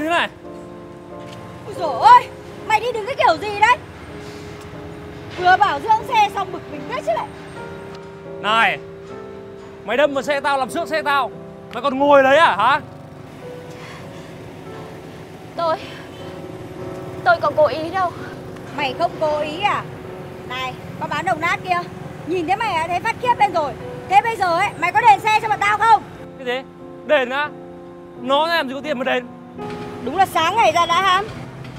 Thế này. Ôi dồi ôi Mày đi đứng cái kiểu gì đấy? Vừa bảo dưỡng xe xong bực mình thế chứ lại. Này Mày đâm vào xe tao làm xước xe tao. Mày còn ngồi đấy à hả? Tôi Tôi có cố ý đâu. Mày không cố ý à? Này con bán đồng nát kia. Nhìn thấy mày đã thấy phát khiếp lên rồi. Thế bây giờ ấy mày có đền xe cho bọn tao không? Cái gì? Đền á? Nó làm gì có tiền mà đền Đúng là sáng ngày ra đã hám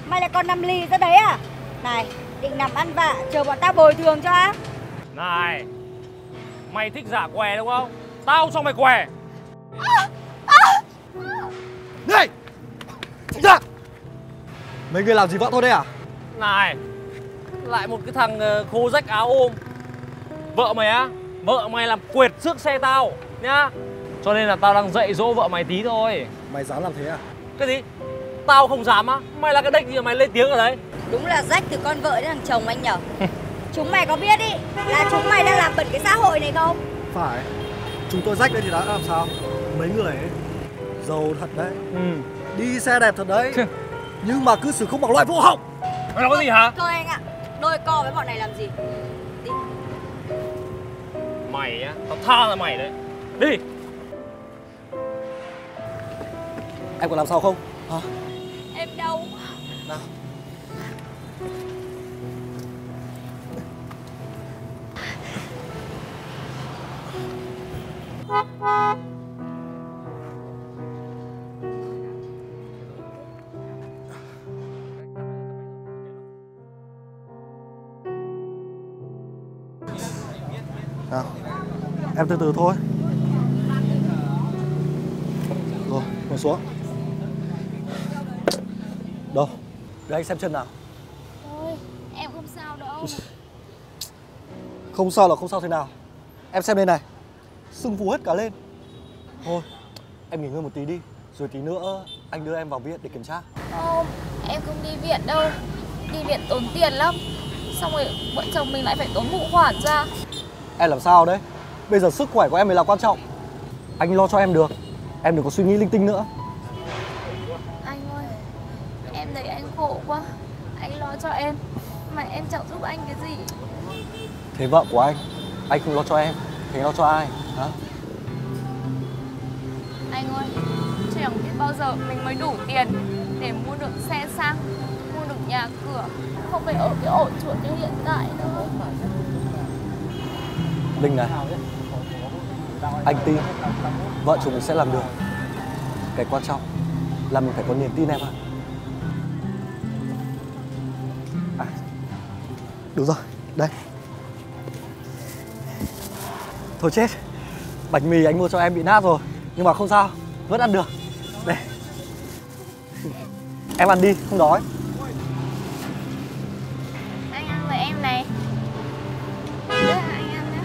Mày lại còn nằm lì ra đấy à Này định nằm ăn vạ chờ bọn tao bồi thường cho á. Này Mày thích giả què đúng không? Tao cho mày què. Này Tránh ra. Mấy người làm gì vợ tôi đây à? Này Lại một cái thằng ờ, khô rách áo ôm. Vợ mày á Vợ mày làm quệt xước xe tao Nhá. Cho nên là tao đang dạy dỗ vợ mày tí thôi. Mày dám làm thế à? Cái gì Tao không dám á. Mày là cái đếch gì mà mày lên tiếng ở đấy? Đúng là rách từ con vợ đến thằng chồng anh nhở. Chúng mày có biết ý Là chúng mày đang làm bẩn cái xã hội này không? Phải. Chúng tôi rách đây thì đã làm sao? Mấy người ấy Giàu thật đấy. Ừ. Đi xe đẹp thật đấy. Nhưng mà cư xử không bằng loại vô học Mày nói cái gì hả? Thôi anh ạ Đôi co với bọn này làm gì? Đi. Mày á Tao tha là mày đấy. Đi. Em có làm sao không? Hả Em đau Nào. Nào. Em từ từ thôi. Rồi ngồi xuống. Đâu? Để anh xem chân nào. Thôi em không sao đâu. Không sao là không sao thế nào. Em xem đây này. Sưng phù hết cả lên. Thôi em nghỉ ngơi một tí đi. Rồi tí nữa anh đưa em vào viện để kiểm tra. Không em không đi viện đâu. Đi viện tốn tiền lắm. Xong rồi vợ chồng mình lại phải tốn phụ khoản ra. Em làm sao đấy? Bây giờ sức khỏe của em mới là quan trọng. Anh lo cho em được. Em đừng có suy nghĩ linh tinh nữa Anh ơi Em thấy anh khổ quá Anh lo cho em Mà em chẳng giúp anh cái gì? Thế vợ của anh Anh không lo cho em Thế lo cho ai? Hả? Anh ơi Chẳng biết bao giờ mình mới đủ tiền Để mua được xe sang Mua được nhà cửa Không phải ở cái ổ chuột như hiện tại nữa Linh này Anh tin Vợ chồng mình sẽ làm được. Cái quan trọng là mình phải có niềm tin em ạ. à, Đúng rồi, đây. Thôi chết Bánh mì anh mua cho em bị nát rồi Nhưng mà không sao, vẫn ăn được. Đây. Em ăn đi, không đói. Anh ăn với em này. Được, anh ăn nhé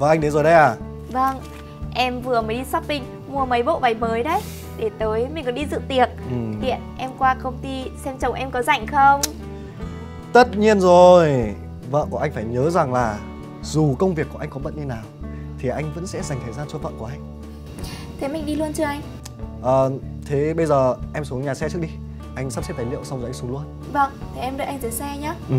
Vâng anh đến rồi đây à? Vâng, em vừa mới đi shopping mua mấy bộ váy mới đấy Để tới mình có đi dự tiệc. Ừ. Tiện em qua công ty xem chồng em có rảnh không? Tất nhiên rồi. Vợ của anh phải nhớ rằng là Dù công việc của anh có bận như nào Thì anh vẫn sẽ dành thời gian cho vợ của anh. Thế mình đi luôn chưa anh? Ờ, Thế bây giờ em xuống nhà xe trước đi. Anh sắp xếp tài liệu xong rồi anh xuống luôn. Vâng, thế em đợi anh dưới xe nhé Ừ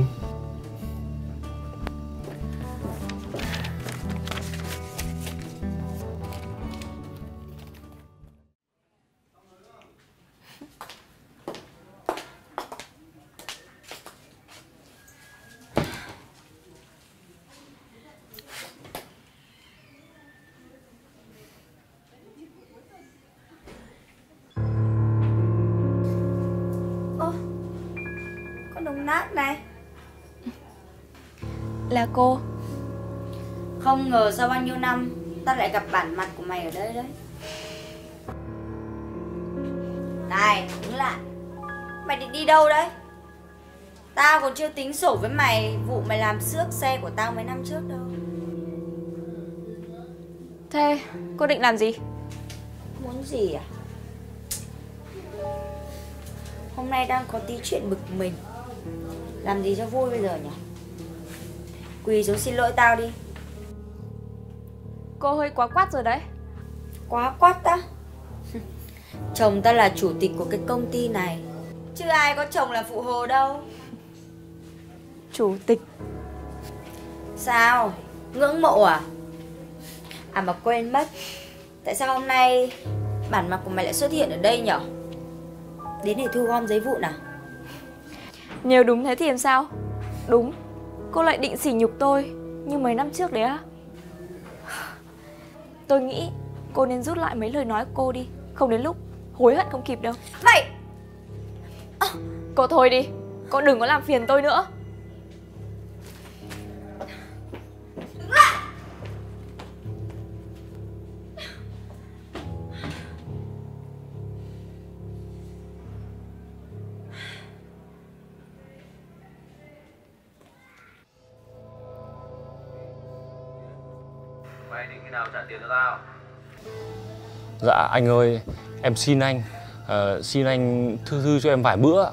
cô Không ngờ sau bao nhiêu năm Ta lại gặp bản mặt của mày ở đây đấy Này đứng lại Mày định đi đâu đấy Tao còn chưa tính sổ với mày vụ mày làm xước xe của tao mấy năm trước đâu Thế cô định làm gì? Muốn gì à? Hôm nay đang có tí chuyện bực mình Làm gì cho vui bây giờ nhỉ? Quỳ xuống xin lỗi tao đi Cô hơi quá quát rồi đấy Quá quát ta Chồng ta là chủ tịch của cái công ty này Chứ ai có chồng là phụ hồ đâu Chủ tịch Sao? Ngưỡng mộ à? À mà quên mất Tại sao hôm nay bản mặt của mày lại xuất hiện ở đây nhở? Đến để thu gom giấy vụn à? Nếu đúng thế thì làm sao? Đúng Cô lại định sỉ nhục tôi Như mấy năm trước đấy á. Tôi nghĩ cô nên rút lại mấy lời nói của cô đi Không đến lúc hối hận không kịp đâu. Mày! Cô thôi đi Cô đừng có làm phiền tôi nữa Mày định khi nào trả tiền cho tao? Dạ anh ơi, em xin anh ờ, Xin anh thư thư cho em vài bữa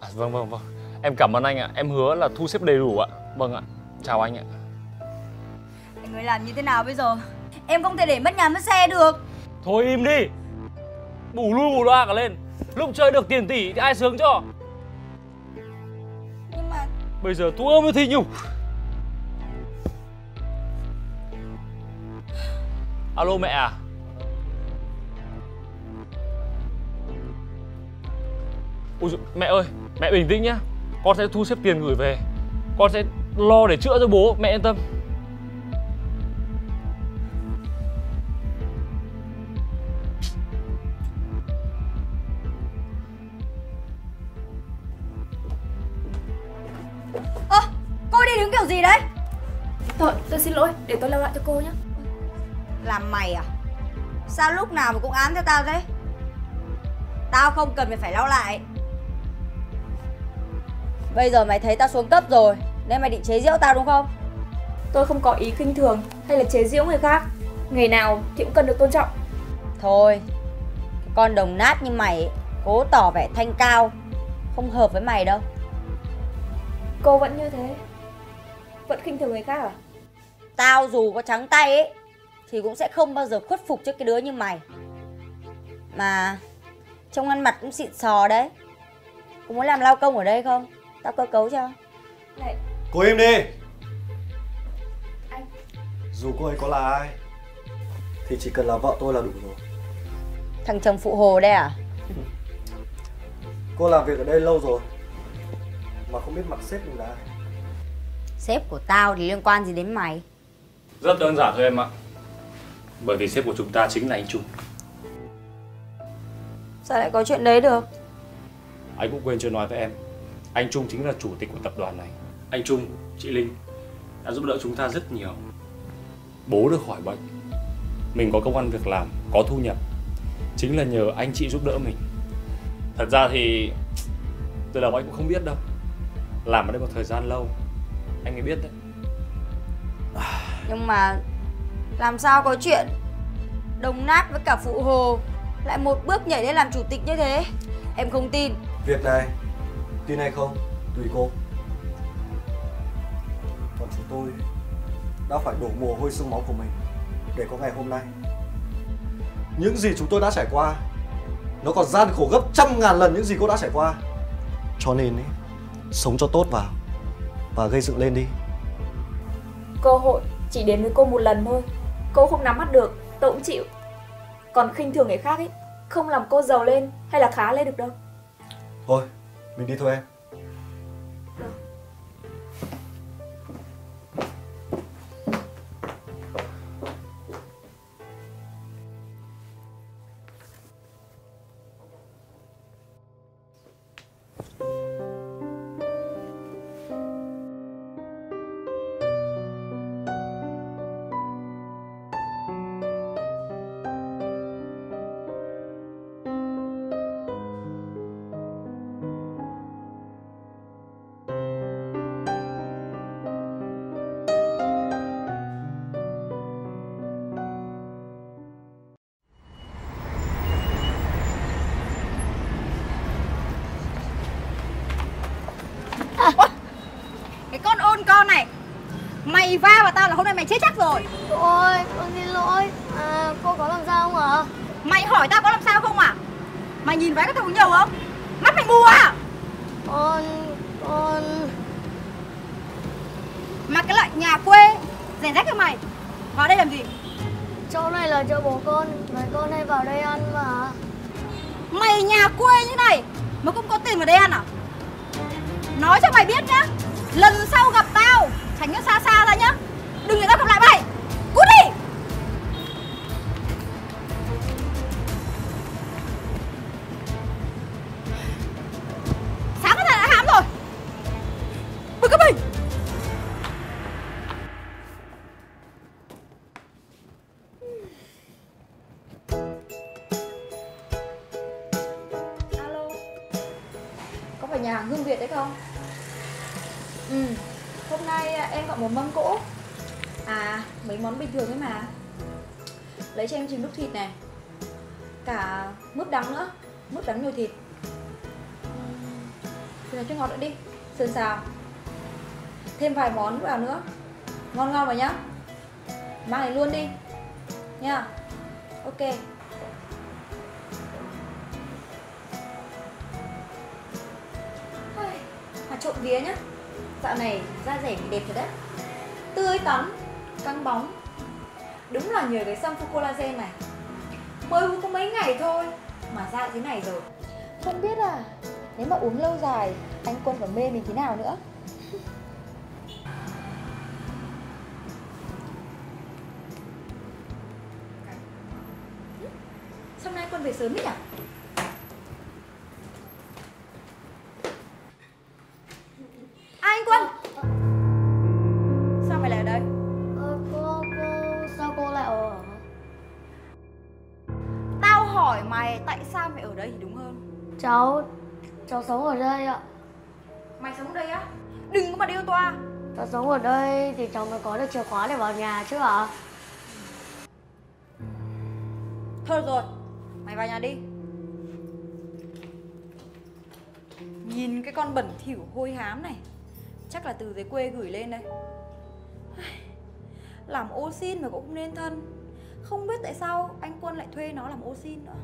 à, Vâng vâng vâng. Em cảm ơn anh ạ, em hứa là thu xếp đầy đủ ạ. Vâng ạ, chào anh ạ. Anh ơi làm như thế nào bây giờ? Em không thể để mất nhà mất xe được. Thôi im đi. Bù lui bù loa cả lên Lúc chơi được tiền tỷ thì ai sướng cho? Nhưng mà Bây giờ thua mới thi nhục. Alo mẹ à? Ôi dồi, mẹ ơi Mẹ bình tĩnh nhá. Con sẽ thu xếp tiền gửi về. Con sẽ lo để chữa cho bố Mẹ yên tâm cô nhé Làm mày à? Sao lúc nào mà cũng ám theo tao thế? Tao không cần mày phải lau lại Bây giờ mày thấy tao xuống cấp rồi Nên mày định chế giễu tao đúng không? Tôi không có ý khinh thường hay là chế giễu người khác Nghề nào thì cũng cần được tôn trọng Thôi cái Con đồng nát như mày ấy, Cố tỏ vẻ thanh cao Không hợp với mày đâu Cô vẫn như thế Vẫn khinh thường người khác à? Tao dù có trắng tay ấy Thì cũng sẽ không bao giờ khuất phục trước cái đứa như mày. Mà Trông ăn mặt cũng xịn sò đấy. Có muốn làm lao công ở đây không? Tao cơ cấu cho. Này, Cô im đi. Anh. Dù cô ấy có là ai Thì chỉ cần là vợ tôi là đủ rồi. Thằng chồng phụ hồ đây à? Cô làm việc ở đây lâu rồi Mà không biết mặt sếp mình là ai. Sếp của tao thì liên quan gì đến mày Rất đơn giản thôi em ạ. Bởi vì sếp của chúng ta chính là anh Trung. Sao lại có chuyện đấy được? Anh cũng quên chưa nói với em. Anh Trung chính là chủ tịch của tập đoàn này. Anh Trung, chị Linh Đã giúp đỡ chúng ta rất nhiều. Bố được khỏi bệnh. Mình có công ăn việc làm, có thu nhập. Chính là nhờ anh chị giúp đỡ mình. Thật ra thì Từ đầu anh cũng không biết đâu. Làm ở đây một thời gian lâu Anh mới biết đấy Nhưng mà Làm sao có chuyện Đồng nát với cả phụ hồ Lại một bước nhảy lên làm chủ tịch như thế? Em không tin. Việc này Tin hay không Tùy cô. Còn chúng tôi Đã phải đổ mồ hôi sương máu của mình Để có ngày hôm nay. Những gì chúng tôi đã trải qua Nó còn gian khổ gấp trăm ngàn lần những gì cô đã trải qua. Cho nên ấy Sống cho tốt vào Và gây dựng lên đi. Cơ hội chỉ đến với cô một lần thôi. Cô không nắm bắt được, tôi cũng chịu. Còn khinh thường người khác ấy Không làm cô giàu lên hay là khá lên được đâu. Thôi Mình đi thôi em. Mày va vào tao là hôm nay mày chết chắc rồi. Ôi, con xin lỗi. À, Cô có làm sao không ạ? Mày hỏi tao có làm sao không à Mày nhìn váy cái thằng nhiều không? Mắt mày mù à? Con... con... Mà cái loại nhà quê Rẻ rách cho mày. Vào đây làm gì? Chỗ này là chỗ bố con. Mấy con hay vào đây ăn mà. Mày nhà quê như này Mà cũng có tiền vào đây ăn à? Nói cho mày biết nhá Lần sau gặp tao Tránh nó xa xa ra nhá. Đừng để tao gặp lại mày Cút đi. Sáng cái này đã hám rồi. Bực cái mình Alo. Có phải nhà hàng Hương Việt đấy không? Ừ. Hôm nay à, em gọi một mâm cỗ. À mấy món bình thường ấy mà. Lấy cho em chừng đúc thịt này. Cả mướp đắng nữa. Mướp đắng nhồi thịt. Thì là cho ngọt nữa đi. Sườn xào. Thêm vài món vào nữa. Ngon ngon vào nhá. Mang này luôn đi. Nha. Ok. Mà trộn vía nhá. Dạo này da rẻ bị đẹp thật đấy. Tươi tắn, căng bóng. Đúng là nhờ cái shampoo collagen này. Mới uống có mấy ngày thôi Mà da thế này rồi. Không biết à Nếu mà uống lâu dài Anh Quân còn mê mình thế nào nữa. Hôm nay Quân về sớm thế nhỉ? À, cháu sống ở đây ạ. Mày sống ở đây á? Đừng có mà điêu toa. Cháu sống ở đây thì cháu mới có được chìa khóa để vào nhà chứ ạ. Thôi rồi, mày vào nhà đi. Nhìn cái con bẩn thỉu hôi hám này Chắc là từ dưới quê gửi lên đây. Làm ô xin mà cũng không nên thân. Không biết tại sao anh Quân lại thuê nó làm ô xin nữa.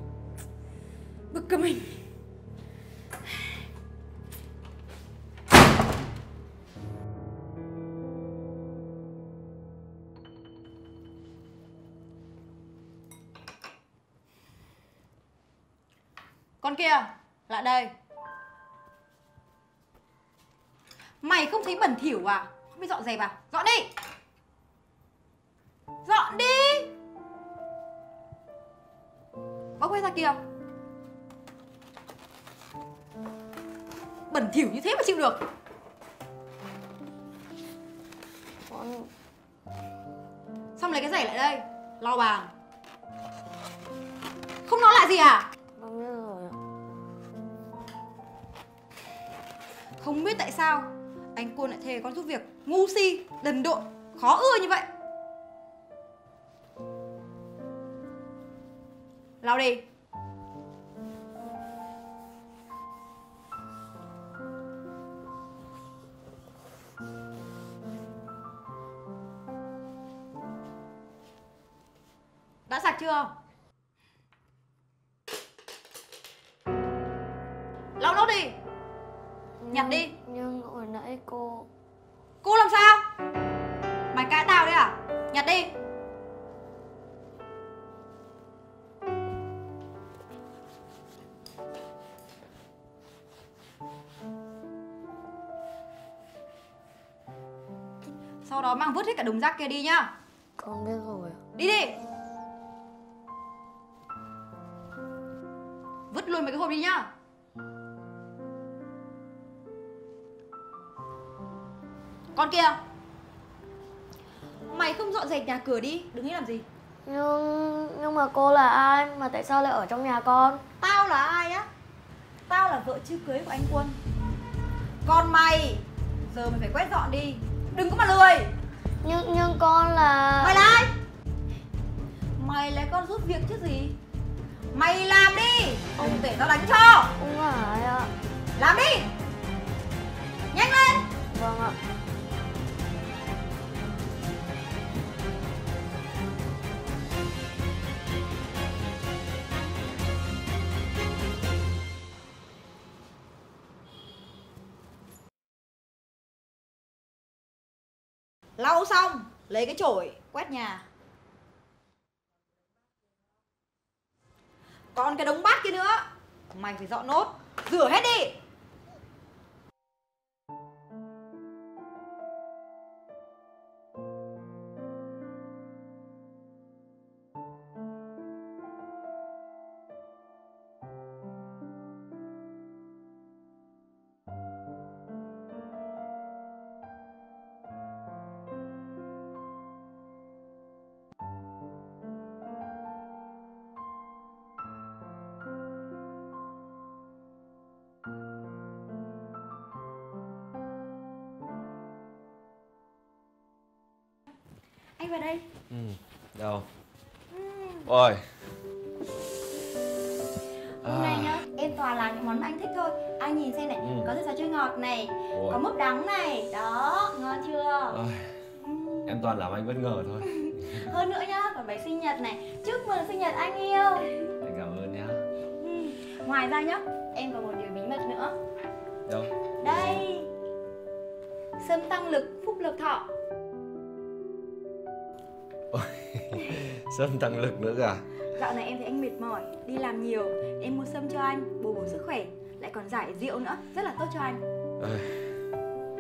Bực cả mình con kia, lại đây Mày không thấy bẩn thỉu à? Không biết dọn dẹp à? Dọn đi Dọn đi Bóc hết ra kia Bẩn thỉu như thế mà chịu được. Con... Xong lấy cái giày lại đây Lau bàn. Không nói lại gì à? con biết rồi ạ? Không biết tại sao Anh Quân lại thề con giúp việc ngu si, đần độn, khó ưa như vậy. Lau đi Sạch chưa? Lau nốt đi Nhặt đi Nhưng hồi nãy cô... Cô làm sao? Mày cãi tao đấy à? Nhặt đi Sau đó mang vứt hết cả đống rác kia đi nhá Con biết rồi Đi đi Vứt luôn mấy cái hộp đi nhá. Con kia. Mày không dọn dẹp nhà cửa đi Đứng ấy làm gì. Nhưng... nhưng mà cô là ai? Mà tại sao lại ở trong nhà con? Tao là ai á? Tao là vợ chưa cưới của anh Quân. Còn mày Giờ mày phải quét dọn đi. Đừng có mà lười. Nhưng nhưng con là... Mày là ai? Mày là con giúp việc chứ gì Mày làm đi. Không để tao đánh cho. Đúng rồi ạ. Làm đi. Nhanh lên. Vâng ạ. Lau xong lấy cái chổi quét nhà. Còn cái đống bát kia nữa. Mày phải dọn nốt. Rửa hết đi. Vào đây. Ừ, đâu? Ôi, Hôm nay nhá Em toàn làm những món mà anh thích thôi. Anh nhìn xem này Ừ. Có thịt xào chua ngọt này Ôi. Có mướp đắng này. Đó Ngon chưa? Ôi, Ừm. em toàn làm anh bất ngờ thôi. Hơn nữa nhá Còn bánh sinh nhật này. Chúc mừng sinh nhật anh yêu. Anh cảm ơn nhá. Ừm. Ngoài ra nhá Em có một điều bí mật nữa. Đâu? Đây. Sâm tăng lực phúc lực thọ Sâm tăng lực nữa cả Dạo này em thấy anh mệt mỏi Đi làm nhiều. Em mua sâm cho anh Bổ bổ sức khỏe. Lại còn giải rượu nữa Rất là tốt cho anh. Ôi,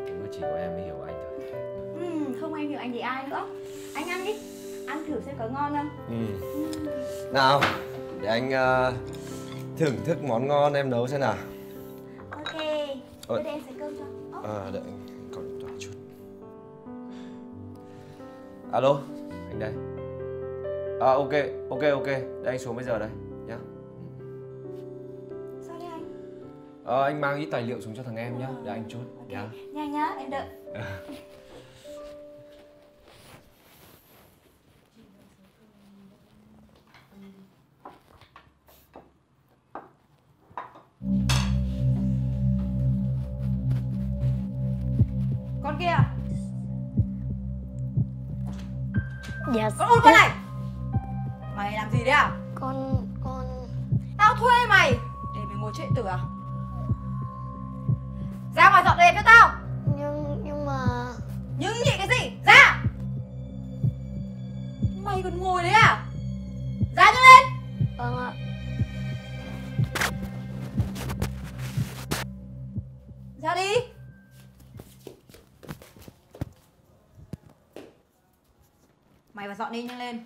Đúng là chỉ có em mới hiểu anh thôi. Ừm, Không anh hiểu anh thì ai nữa. Anh ăn đi Ăn thử xem có ngon không. Ừ. Nào, để anh ờ, thưởng thức món ngon em nấu xem nào. Ok. Bây giờ em sẽ cơm cho. Ồ, à, Đợi anh còn chút. Alo, anh đây À ok, ok ok, để anh xuống bây giờ đây nhá. Sao đây anh? Ờ, anh mang ít tài liệu xuống cho thằng em nhá, để anh chút Ok nhá. Nhanh nhá em đợi. Con kia Yes Con út con này Ngồi chuyện tử à? Ra ngoài dọn dẹp cho tao. Nhưng, nhưng mà Nhưng nhị cái gì? Ra! Mày còn ngồi đấy à? Ra nhanh lên! Vâng ạ. Ra đi! Mày vào dọn đi nhanh lên.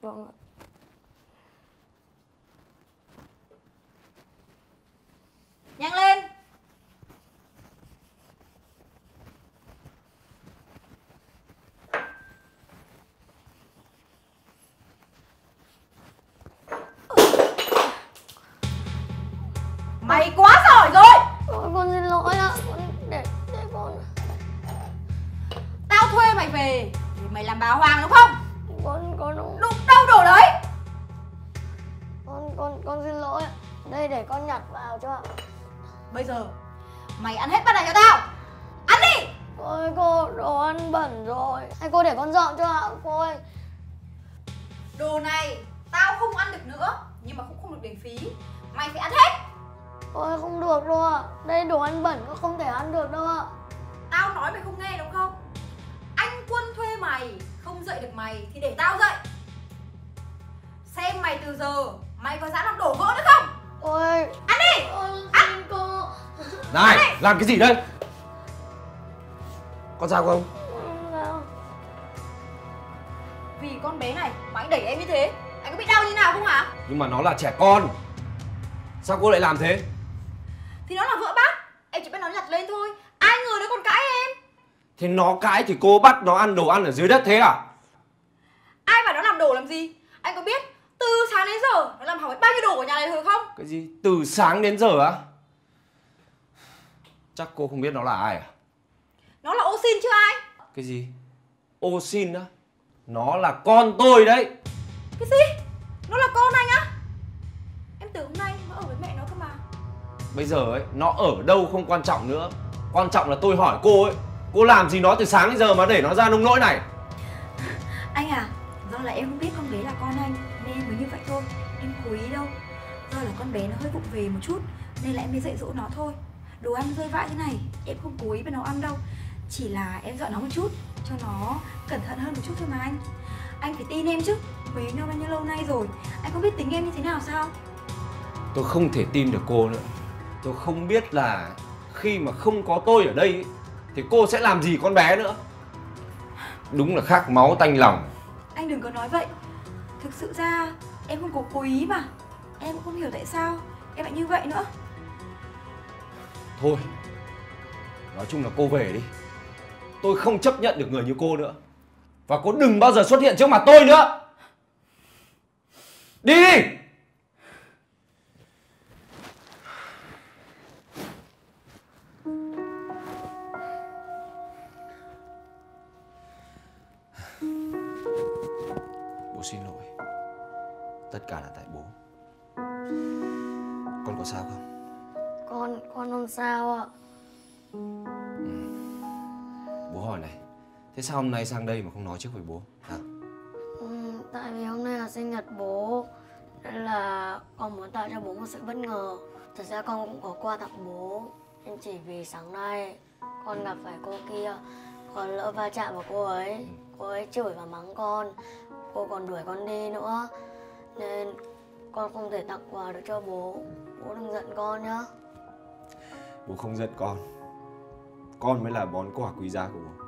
Vâng ạ mày làm bà Hoàng đúng không? Con, con Đụng đâu đổ đấy? Con, con, con xin lỗi. Đây để con nhặt vào cho. Ạ Bây giờ Mày ăn hết bát này cho tao. Ăn đi! Ôi cô, đồ ăn bẩn rồi. Hay cô để con dọn cho ạ Cô ơi. Đồ này Tao không ăn được nữa Nhưng mà cũng không được đền phí. Mày phải ăn hết. Ôi không được đâu ạ. Đây đồ ăn bẩn con không thể ăn được đâu ạ dạy được mày thì để tao dạy Xem mày từ giờ Mày có dám làm đổ vỡ nữa không? Ôi. Ăn đi. Ôi xin cô. Này, làm cái gì đây? Con sao không? Nào. Vì con bé này mà anh đẩy em như thế Anh có bị đau như nào không hả? Nhưng mà nó là trẻ con. Sao cô lại làm thế? Thì nó là vợ bác. Em chỉ biết nó nhặt lên thôi. Ai ngờ nó còn cãi em. Thế nó cãi thì cô bắt nó ăn đồ ăn ở dưới đất thế à? Ai bảo nó làm đồ làm gì Anh có biết từ sáng đến giờ Nó làm hỏng hết bao nhiêu đồ của nhà này rồi không Cái gì? Từ sáng đến giờ á? Chắc cô không biết nó là ai à? Nó là ô xin chứ ai Cái gì? Ô xin á? Nó là con tôi đấy Cái gì Nó là con anh á Em tưởng hôm nay nó ở với mẹ nó cơ mà Bây giờ ấy, nó ở đâu không quan trọng nữa Quan trọng là tôi hỏi cô ấy Cô làm gì nó từ sáng đến giờ mà để nó ra nông nỗi này Anh à Do là em không biết con bé là con anh, Nên mới như vậy thôi. Em cố ý đâu. Do là con bé nó hơi vụng về một chút, Nên là em mới dạy dỗ nó thôi. Đồ ăn rơi vãi thế này, Em không cố ý với nó ăn đâu. Chỉ là em dọn nó một chút, Cho nó cẩn thận hơn một chút thôi mà anh. Anh phải tin em chứ, Mấy năm bao nhiêu lâu nay rồi, Anh không biết tính em như thế nào sao? Tôi không thể tin được cô nữa. Tôi không biết là khi mà không có tôi ở đây, Thì cô sẽ làm gì con bé nữa? Đúng là khác máu tanh lòng. Anh đừng có nói vậy. Thực sự ra, em không có cố ý mà. Em cũng không hiểu tại sao Em lại như vậy nữa. Thôi, Nói chung là cô về đi. Tôi không chấp nhận được người như cô nữa. Và cô đừng bao giờ xuất hiện trước mặt tôi nữa. Đi đi! Cả là tại bố. Con có sao không? Con, con không sao ạ. Bố hỏi này Thế sao hôm nay sang đây mà không nói trước với bố? Hả? ừ, Tại vì hôm nay là sinh nhật bố Nên là con muốn tạo cho bố một sự bất ngờ. Thật ra con cũng có quà tặng bố Nhưng chỉ vì sáng nay con gặp phải cô kia Con lỡ va chạm vào cô ấy. Cô ấy chửi và mắng con Cô còn đuổi con đi nữa nên con không thể tặng quà được cho bố. Bố đừng giận con nhá. Bố không giận con. Con mới là món quà quý giá của bố.